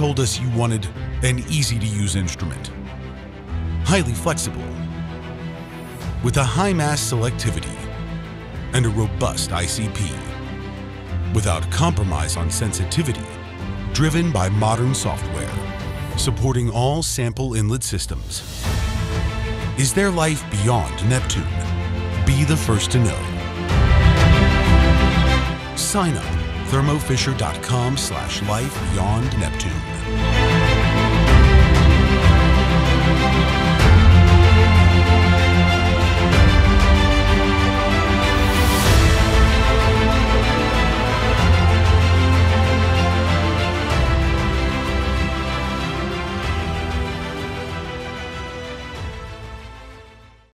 told us you wanted an easy-to-use instrument. Highly flexible, with a high mass selectivity and a robust ICP, without compromise on sensitivity, driven by modern software, supporting all sample inlet systems. Is there life beyond Neptune? Be the first to know. Sign up thermofisher.com slash life yawned Neptune.